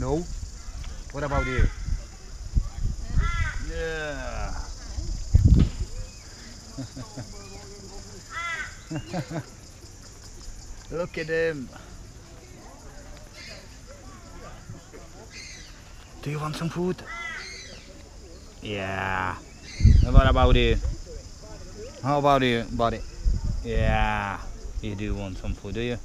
No. What about you? Yeah. Look at him. Do you want some food? Yeah. What about you? How about you, buddy? Yeah. You do want some food, do you?